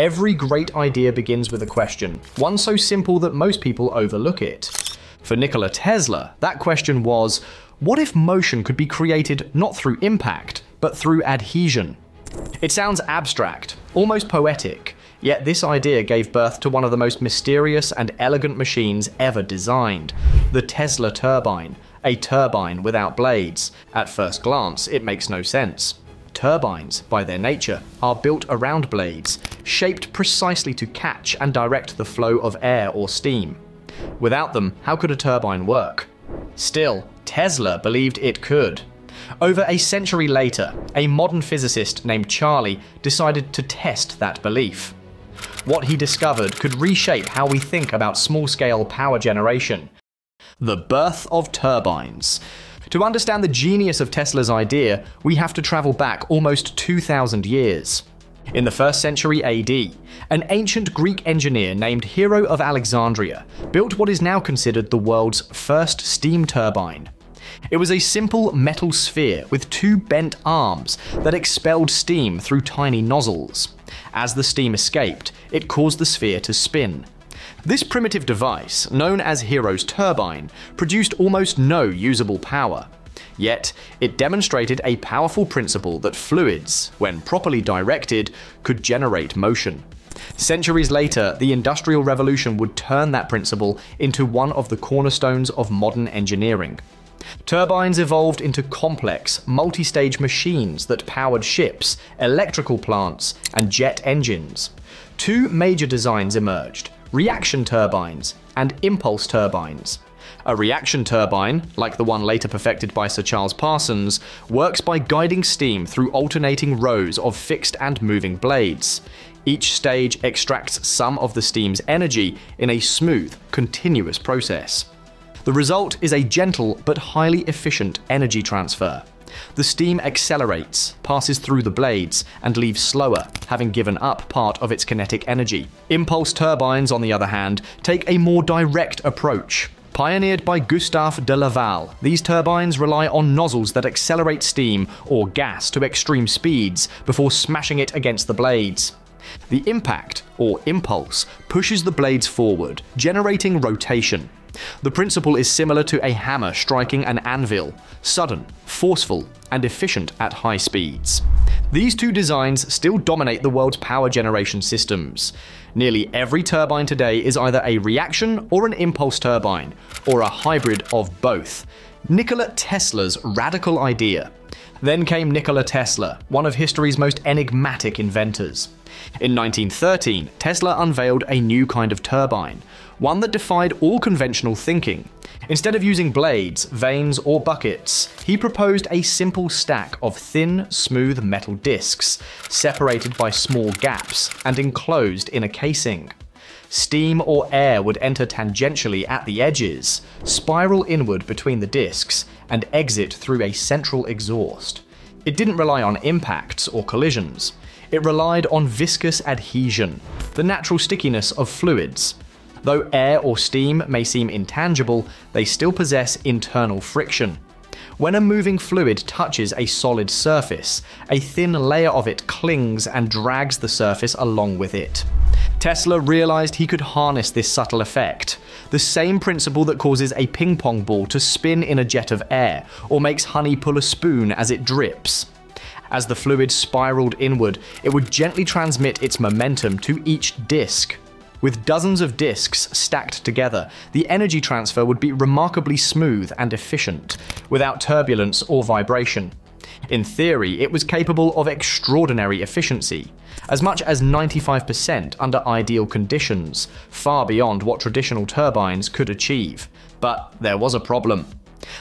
Every great idea begins with a question, one so simple that most people overlook it. For Nikola Tesla, that question was what if motion could be created not through impact, but through adhesion? It sounds abstract, almost poetic, yet this idea gave birth to one of the most mysterious and elegant machines ever designed the Tesla turbine, a turbine without blades. At first glance, it makes no sense. Turbines, by their nature, are built around blades, shaped precisely to catch and direct the flow of air or steam. Without them, how could a turbine work? Still, Tesla believed it could. Over a century later, a modern physicist named Charlie decided to test that belief. What he discovered could reshape how we think about small scale power generation. The birth of turbines. To understand the genius of Tesla's idea, we have to travel back almost 2,000 years. In the 1st century AD, an ancient Greek engineer named Hero of Alexandria built what is now considered the world's first steam turbine. It was a simple metal sphere with two bent arms that expelled steam through tiny nozzles. As the steam escaped, it caused the sphere to spin. This primitive device, known as Hero's turbine, produced almost no usable power. Yet, it demonstrated a powerful principle that fluids, when properly directed, could generate motion. Centuries later, the Industrial Revolution would turn that principle into one of the cornerstones of modern engineering. Turbines evolved into complex, multi stage machines that powered ships, electrical plants, and jet engines. Two major designs emerged reaction turbines and impulse turbines. A reaction turbine, like the one later perfected by Sir Charles Parsons, works by guiding steam through alternating rows of fixed and moving blades. Each stage extracts some of the steam's energy in a smooth, continuous process. The result is a gentle but highly efficient energy transfer. The steam accelerates, passes through the blades, and leaves slower, having given up part of its kinetic energy. Impulse turbines, on the other hand, take a more direct approach. Pioneered by Gustave de Laval, these turbines rely on nozzles that accelerate steam or gas to extreme speeds before smashing it against the blades. The impact, or impulse, pushes the blades forward, generating rotation. The principle is similar to a hammer striking an anvil sudden, forceful, and efficient at high speeds. These two designs still dominate the world's power generation systems. Nearly every turbine today is either a reaction or an impulse turbine, or a hybrid of both. Nikola Tesla's radical idea. Then came Nikola Tesla, one of history's most enigmatic inventors. In 1913, Tesla unveiled a new kind of turbine, one that defied all conventional thinking. Instead of using blades, vanes, or buckets, he proposed a simple stack of thin, smooth metal discs, separated by small gaps and enclosed in a casing. Steam or air would enter tangentially at the edges, spiral inward between the discs, and exit through a central exhaust. It didn't rely on impacts or collisions. It relied on viscous adhesion, the natural stickiness of fluids. Though air or steam may seem intangible, they still possess internal friction. When a moving fluid touches a solid surface, a thin layer of it clings and drags the surface along with it. Tesla realized he could harness this subtle effect, the same principle that causes a ping pong ball to spin in a jet of air, or makes honey pull a spoon as it drips. As the fluid spiraled inward, it would gently transmit its momentum to each disc. With dozens of discs stacked together, the energy transfer would be remarkably smooth and efficient, without turbulence or vibration. In theory, it was capable of extraordinary efficiency, as much as 95% under ideal conditions, far beyond what traditional turbines could achieve. But there was a problem.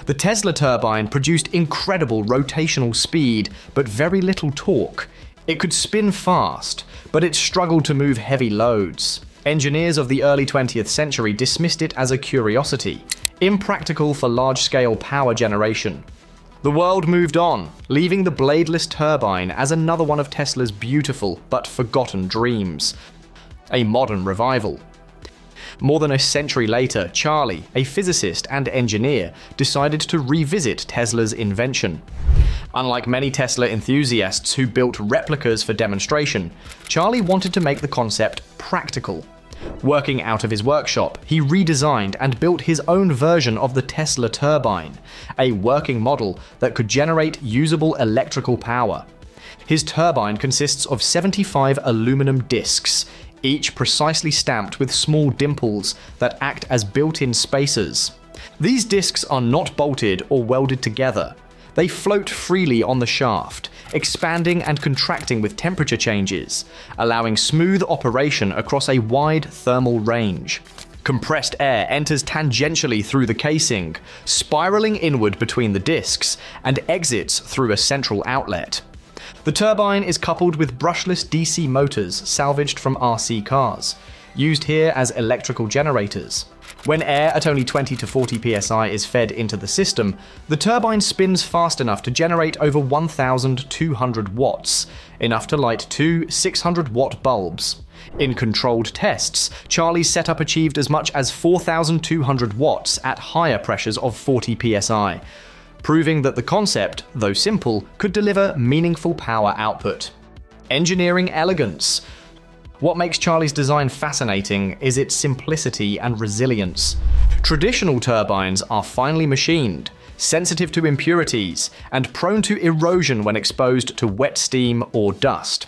The Tesla turbine produced incredible rotational speed, but very little torque. It could spin fast, but it struggled to move heavy loads. Engineers of the early 20th century dismissed it as a curiosity, impractical for large scale power generation. The world moved on, leaving the bladeless turbine as another one of Tesla's beautiful but forgotten dreams. A modern revival. More than a century later, Charlie, a physicist and engineer, decided to revisit Tesla's invention. Unlike many Tesla enthusiasts who built replicas for demonstration, Charlie wanted to make the concept practical. Working out of his workshop, he redesigned and built his own version of the Tesla turbine, a working model that could generate usable electrical power. His turbine consists of 75 aluminum discs, each precisely stamped with small dimples that act as built-in spacers. These discs are not bolted or welded together. They float freely on the shaft, expanding and contracting with temperature changes, allowing smooth operation across a wide thermal range. Compressed air enters tangentially through the casing, spiraling inward between the discs, and exits through a central outlet. The turbine is coupled with brushless DC motors salvaged from RC cars, used here as electrical generators. When air at only 20 to 40 psi is fed into the system, the turbine spins fast enough to generate over 1,200 watts, enough to light two 600 watt bulbs. In controlled tests, Charlie's setup achieved as much as 4,200 watts at higher pressures of 40 psi, proving that the concept, though simple, could deliver meaningful power output. Engineering elegance. What makes Charlie's design fascinating is its simplicity and resilience. Traditional turbines are finely machined, sensitive to impurities, and prone to erosion when exposed to wet steam or dust.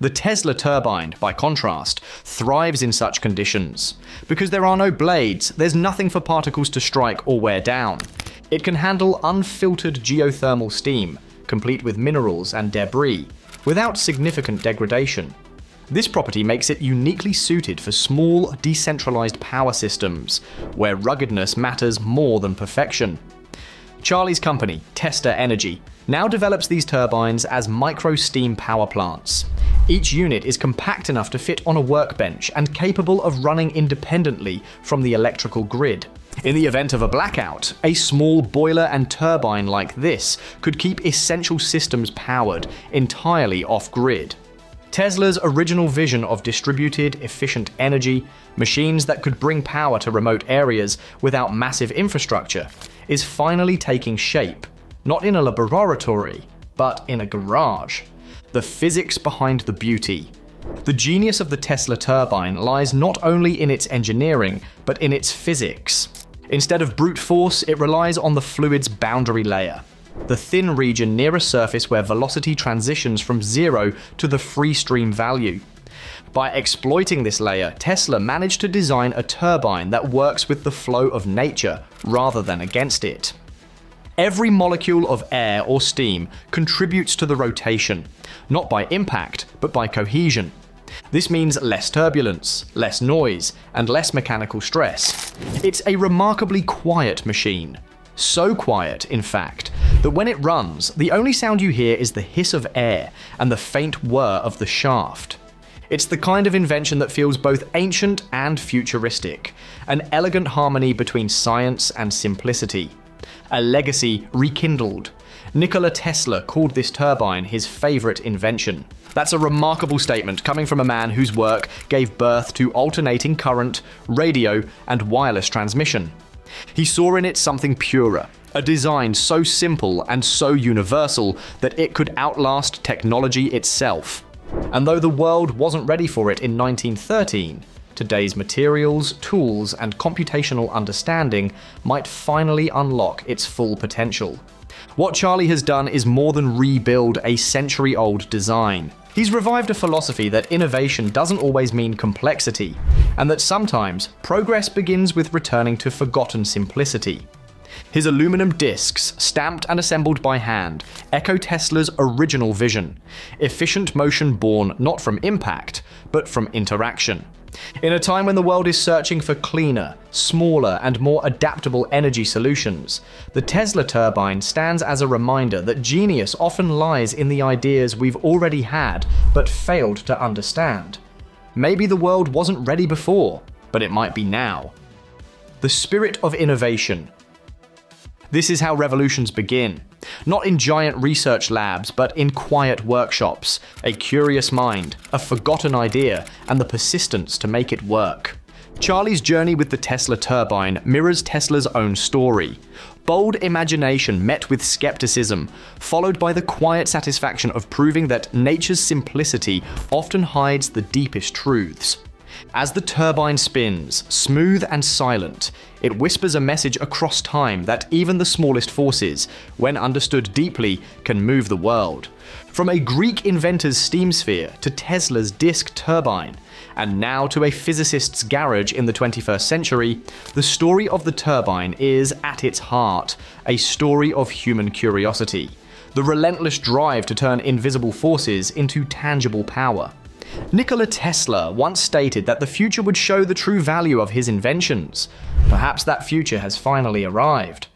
The Tesla turbine, by contrast, thrives in such conditions. Because there are no blades, there's nothing for particles to strike or wear down. It can handle unfiltered geothermal steam, complete with minerals and debris, without significant degradation. This property makes it uniquely suited for small, decentralized power systems, where ruggedness matters more than perfection. Charlie's company, Tester Energy, now develops these turbines as micro steam power plants. Each unit is compact enough to fit on a workbench and capable of running independently from the electrical grid. In the event of a blackout, a small boiler and turbine like this could keep essential systems powered entirely off grid. Tesla's original vision of distributed, efficient energy, machines that could bring power to remote areas without massive infrastructure, is finally taking shape, not in a laboratory, but in a garage. The physics behind the beauty. The genius of the Tesla turbine lies not only in its engineering, but in its physics. Instead of brute force, it relies on the fluid's boundary layer, the thin region near a surface where velocity transitions from zero to the free stream value. By exploiting this layer, Tesla managed to design a turbine that works with the flow of nature rather than against it. Every molecule of air or steam contributes to the rotation, not by impact, but by cohesion. This means less turbulence, less noise, and less mechanical stress. It's a remarkably quiet machine. So quiet, in fact, that when it runs, the only sound you hear is the hiss of air and the faint whir of the shaft. It's the kind of invention that feels both ancient and futuristic, an elegant harmony between science and simplicity. A legacy rekindled. Nikola Tesla called this turbine his favourite invention. That's a remarkable statement coming from a man whose work gave birth to alternating current, radio, and wireless transmission. He saw in it something purer, a design so simple and so universal that it could outlast technology itself. And though the world wasn't ready for it in 1913, today's materials, tools, and computational understanding might finally unlock its full potential. What Charlie has done is more than rebuild a century old design. He's revived a philosophy that innovation doesn't always mean complexity, and that sometimes progress begins with returning to forgotten simplicity. His aluminum discs, stamped and assembled by hand, echo Tesla's original vision efficient motion born not from impact, but from interaction. In a time when the world is searching for cleaner, smaller, and more adaptable energy solutions, the Tesla turbine stands as a reminder that genius often lies in the ideas we've already had but failed to understand. Maybe the world wasn't ready before, but it might be now. The spirit of innovation, this is how revolutions begin. Not in giant research labs, but in quiet workshops, a curious mind, a forgotten idea, and the persistence to make it work. Charlie's journey with the Tesla turbine mirrors Tesla's own story. Bold imagination met with skepticism, followed by the quiet satisfaction of proving that nature's simplicity often hides the deepest truths. As the turbine spins, smooth and silent, it whispers a message across time that even the smallest forces, when understood deeply, can move the world. From a Greek inventor's steam sphere to Tesla's disk turbine, and now to a physicist's garage in the 21st century, the story of the turbine is, at its heart, a story of human curiosity. The relentless drive to turn invisible forces into tangible power. Nikola Tesla once stated that the future would show the true value of his inventions. Perhaps that future has finally arrived.